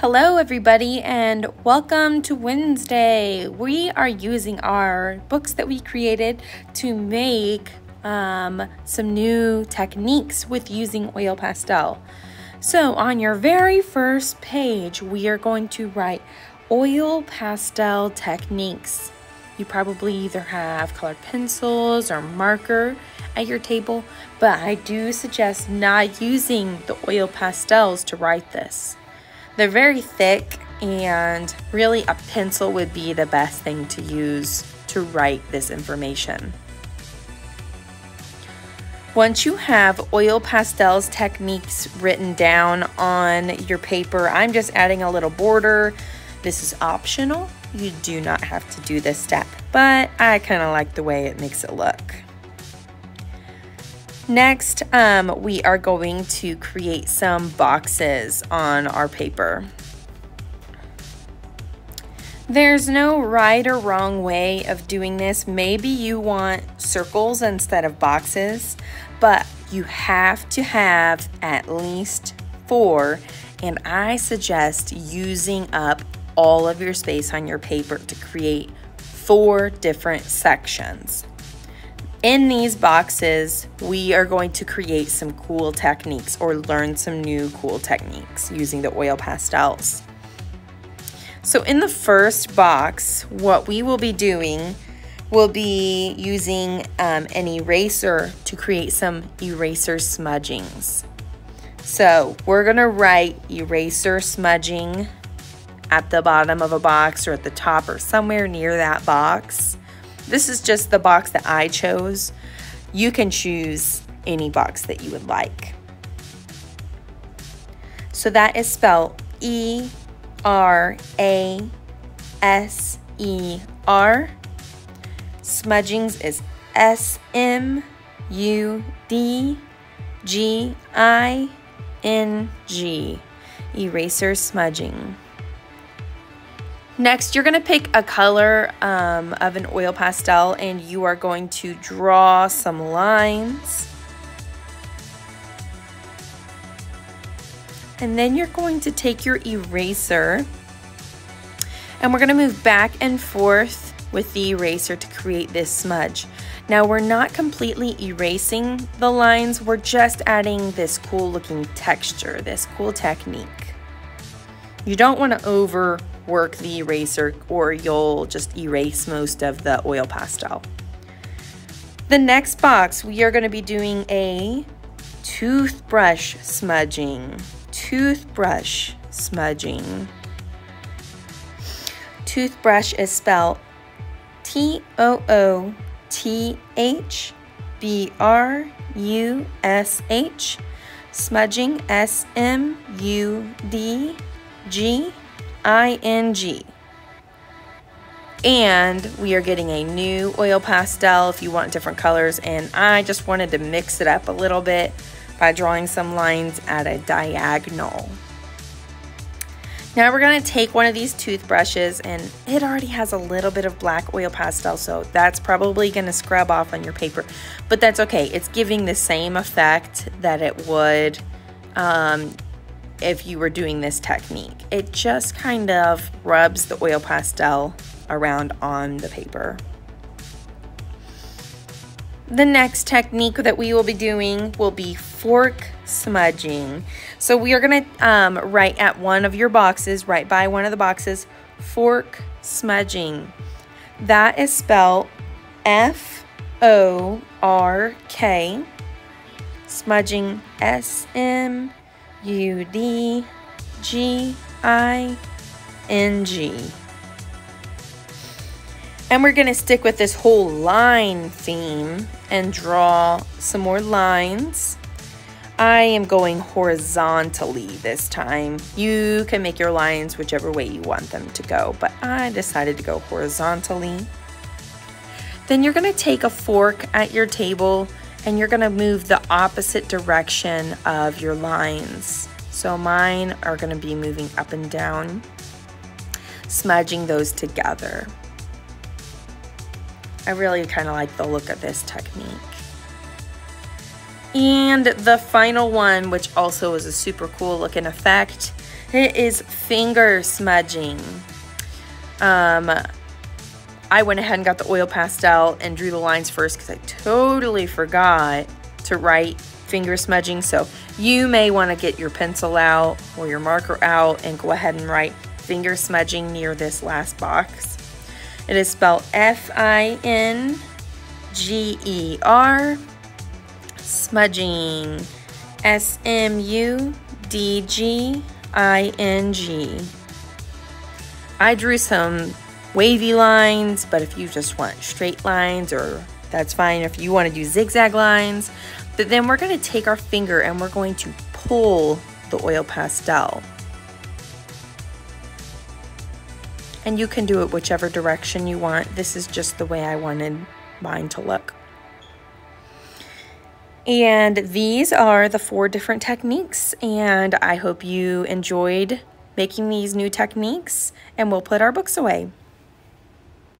Hello, everybody, and welcome to Wednesday. We are using our books that we created to make um, some new techniques with using oil pastel. So, on your very first page, we are going to write oil pastel techniques. You probably either have colored pencils or marker at your table, but I do suggest not using the oil pastels to write this. They're very thick and really a pencil would be the best thing to use to write this information. Once you have oil pastels techniques written down on your paper, I'm just adding a little border. This is optional. You do not have to do this step, but I kind of like the way it makes it look. Next, um, we are going to create some boxes on our paper. There's no right or wrong way of doing this. Maybe you want circles instead of boxes, but you have to have at least four, and I suggest using up all of your space on your paper to create four different sections. In these boxes, we are going to create some cool techniques or learn some new cool techniques using the oil pastels. So in the first box, what we will be doing will be using um, an eraser to create some eraser smudgings. So we're gonna write eraser smudging at the bottom of a box or at the top or somewhere near that box. This is just the box that I chose. You can choose any box that you would like. So that is spelled E R A S E R. Smudgings is S M U D G I N G. Eraser smudging. Next, you're going to pick a color um, of an oil pastel and you are going to draw some lines. And then you're going to take your eraser and we're going to move back and forth with the eraser to create this smudge. Now we're not completely erasing the lines, we're just adding this cool looking texture, this cool technique. You don't want to over work the eraser or you'll just erase most of the oil pastel. The next box, we are going to be doing a toothbrush smudging. Toothbrush smudging. Toothbrush is spelled T O O T H B R U S H. Smudging S M U D G I-N-G. And we are getting a new oil pastel if you want different colors. And I just wanted to mix it up a little bit by drawing some lines at a diagonal. Now we're going to take one of these toothbrushes and it already has a little bit of black oil pastel so that's probably going to scrub off on your paper but that's okay it's giving the same effect that it would um, if you were doing this technique. It just kind of rubs the oil pastel around on the paper. The next technique that we will be doing will be fork smudging. So we are going to um, write at one of your boxes, right by one of the boxes, fork smudging. That is spelled F-O-R-K, smudging S-M U D G I N G. And we're going to stick with this whole line theme and draw some more lines. I am going horizontally this time. You can make your lines whichever way you want them to go, but I decided to go horizontally. Then you're going to take a fork at your table and you're gonna move the opposite direction of your lines. So mine are gonna be moving up and down, smudging those together. I really kind of like the look of this technique. And the final one, which also is a super cool looking effect, It is finger smudging. Um, I went ahead and got the oil pastel and drew the lines first because I totally forgot to write finger smudging. So you may want to get your pencil out or your marker out and go ahead and write finger smudging near this last box. It is spelled F-I-N-G-E-R, smudging, S-M-U-D-G-I-N-G. I drew some wavy lines, but if you just want straight lines or that's fine if you want to do zigzag lines. But then we're going to take our finger and we're going to pull the oil pastel. And you can do it whichever direction you want. This is just the way I wanted mine to look. And these are the four different techniques. And I hope you enjoyed making these new techniques. And we'll put our books away.